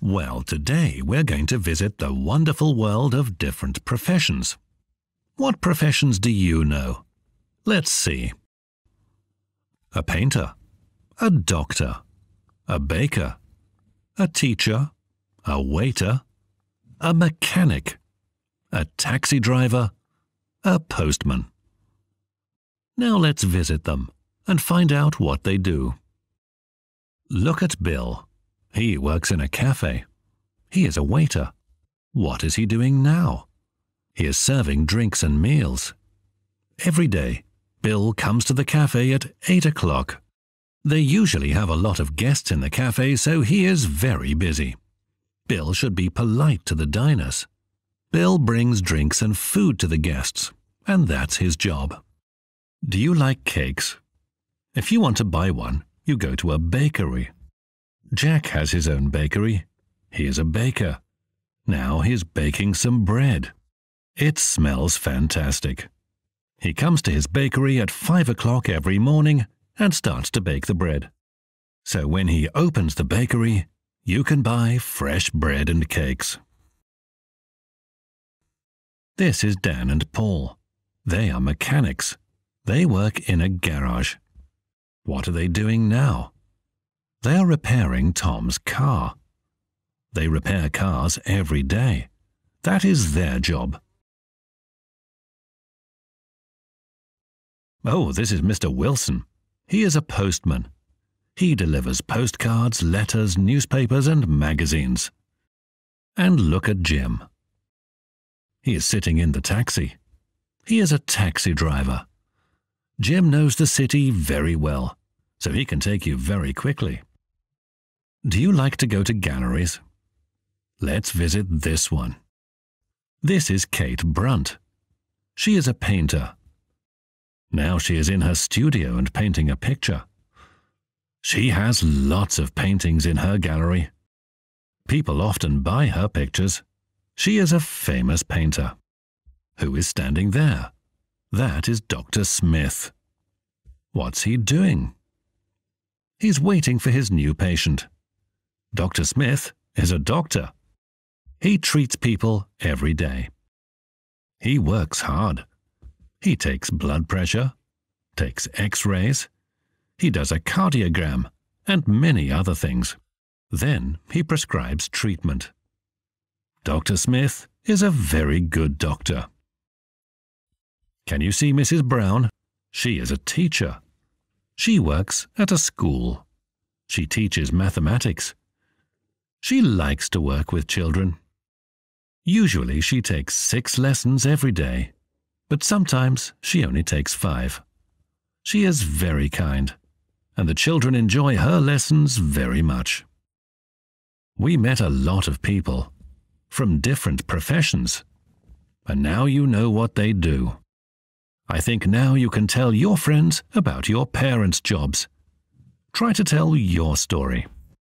Well, today we're going to visit the wonderful world of different professions. What professions do you know? Let's see. A painter, a doctor, a baker, a teacher, a waiter, a mechanic, a taxi driver, a postman. Now let's visit them and find out what they do. Look at Bill. He works in a cafe. He is a waiter. What is he doing now? He is serving drinks and meals. Every day, Bill comes to the cafe at 8 o'clock. They usually have a lot of guests in the cafe, so he is very busy. Bill should be polite to the diners. Bill brings drinks and food to the guests, and that's his job. Do you like cakes? If you want to buy one, you go to a bakery. Jack has his own bakery. He is a baker. Now he is baking some bread. It smells fantastic. He comes to his bakery at five o'clock every morning and starts to bake the bread. So when he opens the bakery, you can buy fresh bread and cakes. This is Dan and Paul. They are mechanics. They work in a garage. What are they doing now? They are repairing Tom's car. They repair cars every day. That is their job. Oh, this is Mr. Wilson. He is a postman. He delivers postcards, letters, newspapers, and magazines. And look at Jim. He is sitting in the taxi. He is a taxi driver. Jim knows the city very well, so he can take you very quickly. Do you like to go to galleries? Let's visit this one. This is Kate Brunt. She is a painter. Now she is in her studio and painting a picture. She has lots of paintings in her gallery. People often buy her pictures. She is a famous painter. Who is standing there? That is Dr. Smith. What's he doing? He's waiting for his new patient. Dr. Smith is a doctor. He treats people every day. He works hard. He takes blood pressure, takes x-rays, he does a cardiogram, and many other things. Then he prescribes treatment. Dr. Smith is a very good doctor. Can you see Mrs. Brown? She is a teacher. She works at a school. She teaches mathematics. She likes to work with children. Usually she takes six lessons every day, but sometimes she only takes five. She is very kind, and the children enjoy her lessons very much. We met a lot of people, from different professions, and now you know what they do. I think now you can tell your friends about your parents' jobs. Try to tell your story.